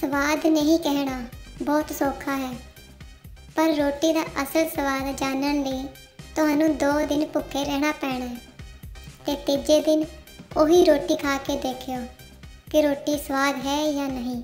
ਸਵਾਦ ਨਹੀਂ ਕਹਿਣਾ ਬਹੁਤ ਸੌਖਾ ਹੈ। ਪਰ ਰੋਟੀ ਦਾ ਅਸਲ ਸਵਾਦ ਜਾਣਨ ਲਈ ਤੁਹਾਨੂੰ 2 ਦਿਨ ਭੁੱਖੇ ਰਹਿਣਾ ਪੈਣਾ ਹੈ ਤੇ ਤੀਜੇ ਦਿਨ ਉਹੀ ਰੋਟੀ ਖਾ ਕੇ ਦੇਖਿਓ ਕਿ ਰੋਟੀ ਸਵਾਦ ਹੈ ਜਾਂ ਨਹੀਂ।